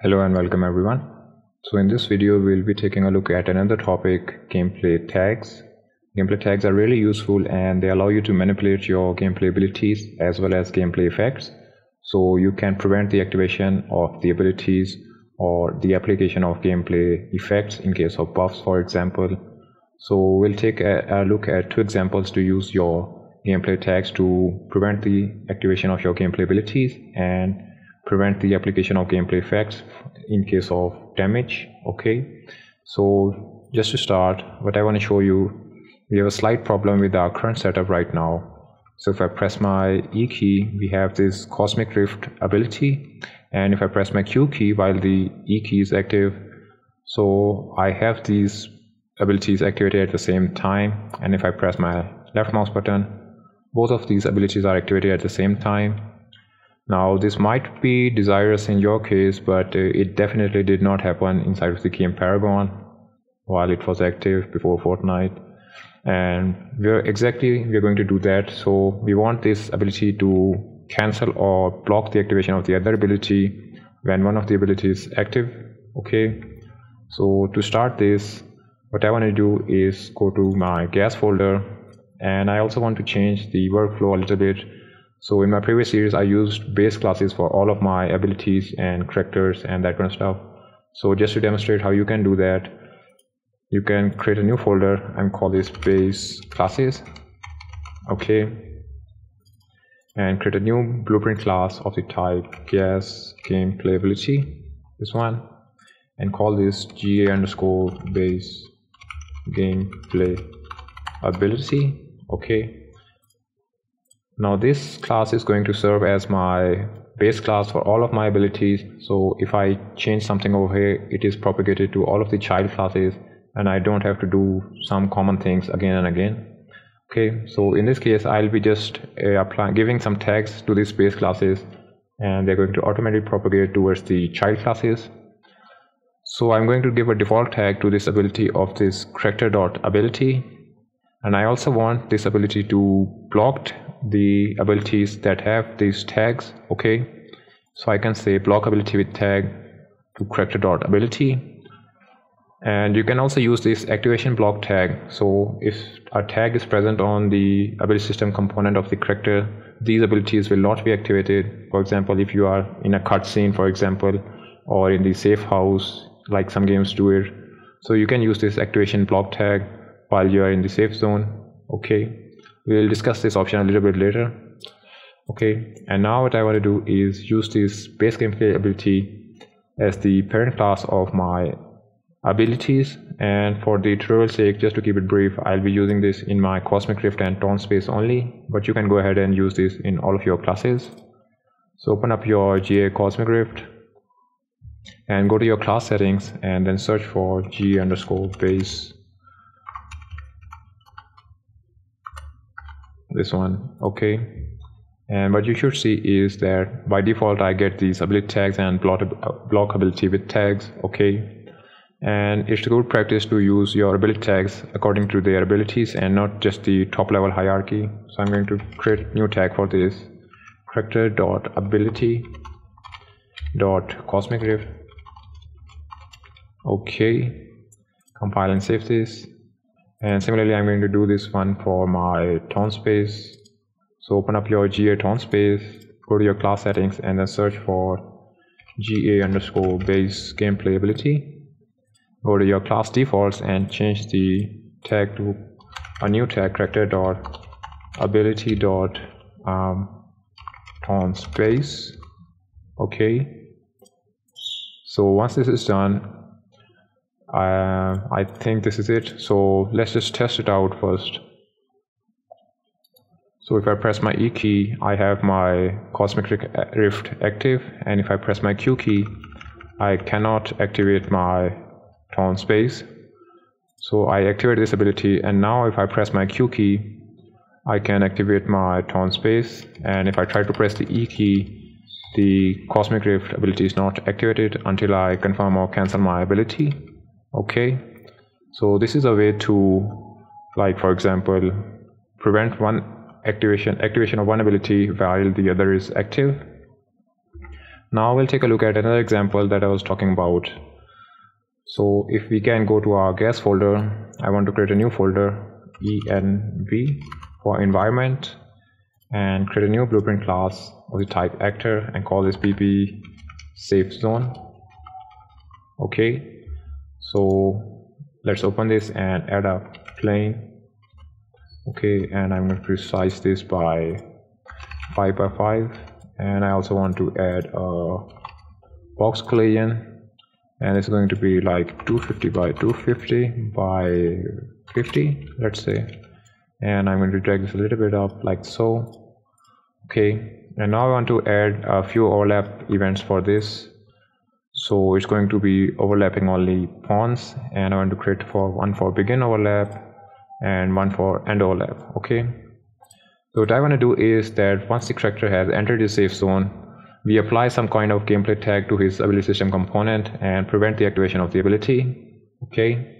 Hello and welcome everyone. So in this video we'll be taking a look at another topic gameplay tags. Gameplay tags are really useful and they allow you to manipulate your gameplay abilities as well as gameplay effects. So you can prevent the activation of the abilities or the application of gameplay effects in case of buffs for example. So we'll take a, a look at two examples to use your gameplay tags to prevent the activation of your gameplay abilities and prevent the application of gameplay effects in case of damage okay? So just to start what I want to show you we have a slight problem with our current setup right now. So if I press my E key we have this cosmic rift ability. And if I press my Q key while the E key is active so I have these abilities activated at the same time. And if I press my left mouse button both of these abilities are activated at the same time now this might be desirous in your case, but uh, it definitely did not happen inside of the game Paragon while it was active before Fortnite. And we're exactly we're going to do that. So we want this ability to cancel or block the activation of the other ability when one of the abilities is active. Okay. So to start this, what I want to do is go to my gas folder and I also want to change the workflow a little bit so in my previous series, I used base classes for all of my abilities and characters and that kind of stuff. So just to demonstrate how you can do that, you can create a new folder and call this base classes. Okay. And create a new blueprint class of the type gas gameplay ability, this one, and call this GA underscore base gameplay ability. Okay now this class is going to serve as my base class for all of my abilities. So if I change something over here it is propagated to all of the child classes and I don't have to do some common things again and again. Okay so in this case I'll be just uh, applying giving some tags to these base classes and they're going to automatically propagate towards the child classes. So I'm going to give a default tag to this ability of this character dot ability and I also want this ability to block the abilities that have these tags okay? So I can say block ability with tag to character dot ability. And you can also use this activation block tag. So if a tag is present on the ability system component of the character these abilities will not be activated. For example if you are in a cutscene for example or in the safe house like some games do it. So you can use this activation block tag while you are in the safe zone okay we'll discuss this option a little bit later. Okay and now what I want to do is use this base gameplay ability as the parent class of my abilities. And for the tutorial sake just to keep it brief I'll be using this in my cosmic rift and taunt space only but you can go ahead and use this in all of your classes. So open up your GA cosmic rift and go to your class settings and then search for G underscore base this one okay? And what you should see is that by default I get these ability tags and block, block ability with tags okay? And it's a good practice to use your ability tags according to their abilities and not just the top level hierarchy. So I'm going to create new tag for this. Character dot ability dot cosmic rift. Okay. Compile and save this and similarly I'm going to do this one for my taunt space. So open up your GA taunt space go to your class settings and then search for GA underscore base gameplay ability go to your class defaults and change the tag to a new tag character dot ability dot um, taunt space. Okay. So once this is done uh, I think this is it. So let's just test it out first. So if I press my E key I have my Cosmic Rift active. And if I press my Q key I cannot activate my taunt space. So I activate this ability. And now if I press my Q key I can activate my taunt space. And if I try to press the E key the Cosmic Rift ability is not activated until I confirm or cancel my ability okay. So this is a way to like for example prevent one activation activation of one ability while the other is active. Now we'll take a look at another example that I was talking about. So if we can go to our gas folder I want to create a new folder env for environment and create a new blueprint class of the type actor and call this BP safe zone. Okay so let's open this and add a plane. Okay and I'm going to resize this by 5 by 5 and I also want to add a box collision and it's going to be like 250 by 250 by 50 let's say. And I'm going to drag this a little bit up like so. Okay and now I want to add a few overlap events for this so it's going to be overlapping only pawns and I want to create for one for begin overlap and one for end overlap okay? So what I want to do is that once the character has entered the safe zone we apply some kind of gameplay tag to his ability system component and prevent the activation of the ability okay?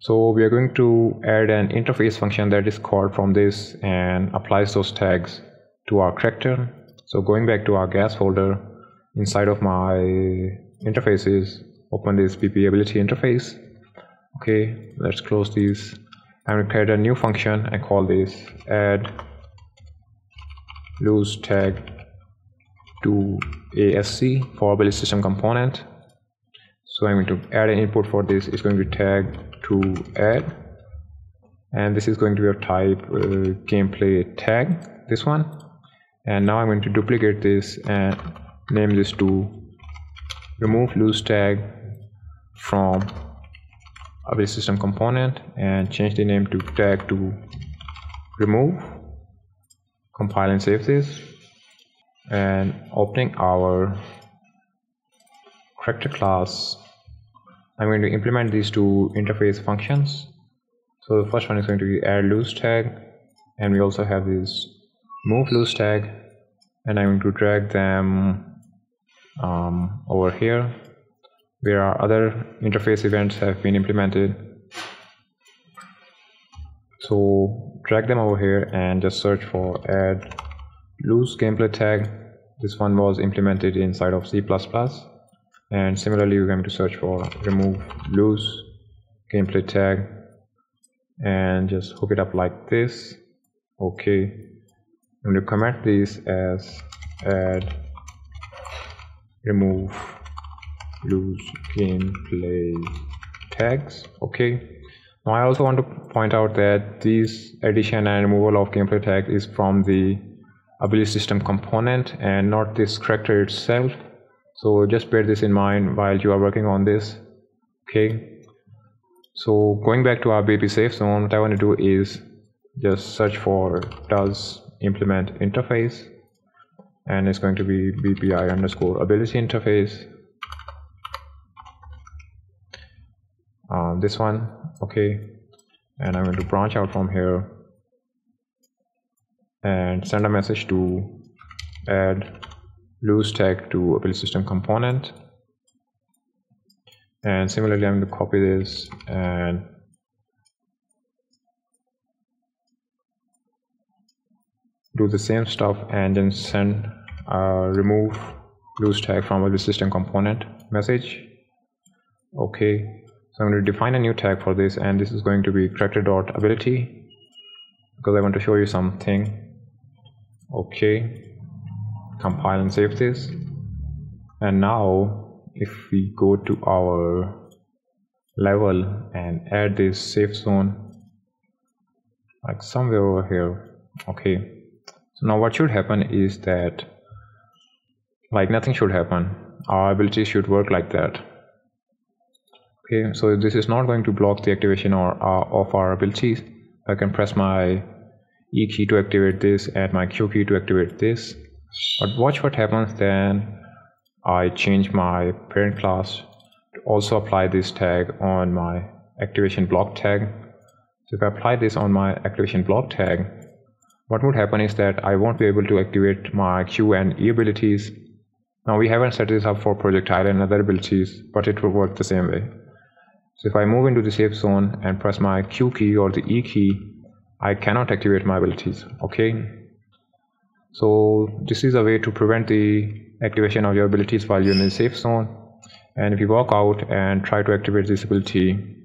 So we are going to add an interface function that is called from this and applies those tags to our character. So going back to our gas folder inside of my interfaces open this pp ability interface. Okay let's close these and create a new function. And call this add loose tag to ASC for ability system component. So I'm going to add an input for this. It's going to be tag to add. And this is going to be a type uh, gameplay tag this one. And now I'm going to duplicate this and name this to remove loose tag from our system component and change the name to tag to remove compile and save this and opening our character class I'm going to implement these two interface functions. So the first one is going to be add loose tag and we also have this move loose tag and I'm going to drag them um, over here where our other interface events have been implemented. So drag them over here and just search for add loose gameplay tag. This one was implemented inside of C++ and similarly we're going to search for remove loose gameplay tag and just hook it up like this okay I'm going to comment this as add remove loose gameplay tags. Okay. Now I also want to point out that this addition and removal of gameplay tag is from the ability system component and not this character itself. So just bear this in mind while you are working on this. Okay. So going back to our BP safe zone what I want to do is just search for does implement interface and it's going to be bpi underscore ability interface. Uh, this one okay. And I'm going to branch out from here and send a message to add loose tag to ability system component. And similarly I'm going to copy this and do the same stuff and then send uh, remove loose tag from ability system component message. Okay so I'm going to define a new tag for this and this is going to be character dot ability because I want to show you something. Okay compile and save this. And now if we go to our level and add this safe zone like somewhere over here. Okay so now what should happen is that like nothing should happen. Our ability should work like that. Okay so this is not going to block the activation or uh, of our abilities. I can press my E key to activate this and my Q key to activate this. But watch what happens then. I change my parent class to also apply this tag on my activation block tag. So if I apply this on my activation block tag what would happen is that I won't be able to activate my Q and E abilities. Now we haven't set this up for projectile and other abilities but it will work the same way. So if I move into the safe zone and press my Q key or the E key I cannot activate my abilities okay? So this is a way to prevent the activation of your abilities while you're in the safe zone. And if you walk out and try to activate this ability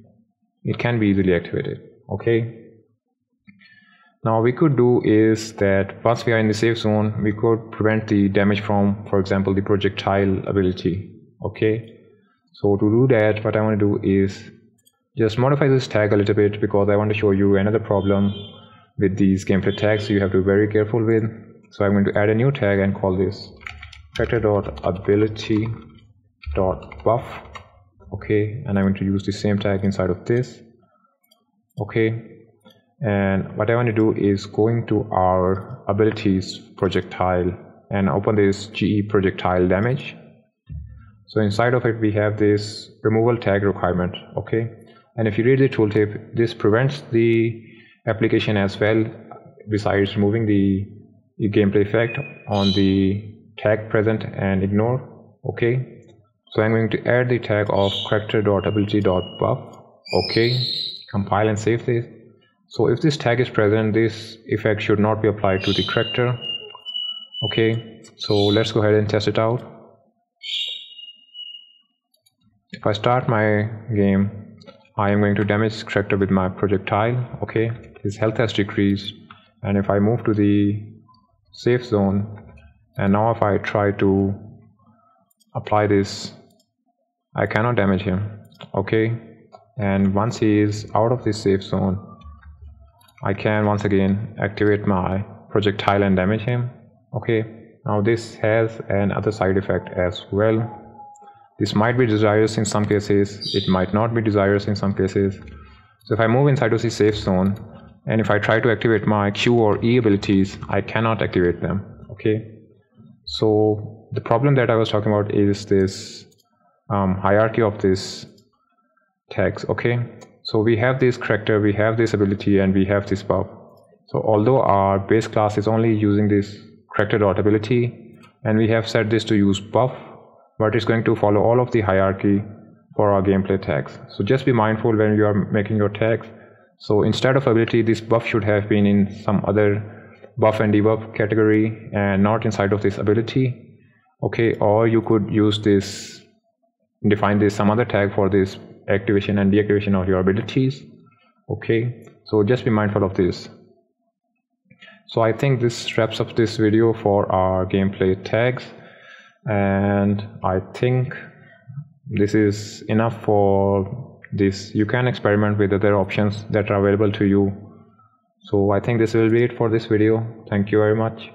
it can be easily activated okay now we could do is that once we are in the safe zone we could prevent the damage from for example the projectile ability okay? So to do that what I want to do is just modify this tag a little bit because I want to show you another problem with these gameplay tags you have to be very careful with. So I'm going to add a new tag and call this character.ability dot buff okay? And I'm going to use the same tag inside of this okay and what I want to do is going to our abilities projectile and open this GE projectile damage. So inside of it we have this removal tag requirement okay? And if you read the tooltip this prevents the application as well besides removing the, the gameplay effect on the tag present and ignore okay? So I'm going to add the tag of character.ability.buff okay? Compile and save this so if this tag is present this effect should not be applied to the character. Okay so let's go ahead and test it out. If I start my game I am going to damage character with my projectile okay? His health has decreased and if I move to the safe zone and now if I try to apply this I cannot damage him okay? And once he is out of the safe zone I can once again activate my projectile and damage him okay now this has another side effect as well. This might be desirous in some cases it might not be desirous in some cases. So if I move inside of the safe zone and if I try to activate my Q or E abilities I cannot activate them okay? So the problem that I was talking about is this um, hierarchy of this tags okay so we have this character we have this ability and we have this buff so although our base class is only using this dot ability and we have set this to use buff but it's going to follow all of the hierarchy for our gameplay tags. So just be mindful when you are making your tags. So instead of ability this buff should have been in some other buff and debuff category and not inside of this ability. Okay or you could use this define this some other tag for this activation and deactivation of your abilities. Okay so just be mindful of this. So I think this wraps up this video for our gameplay tags. And I think this is enough for this. You can experiment with other options that are available to you. So I think this will be it for this video. Thank you very much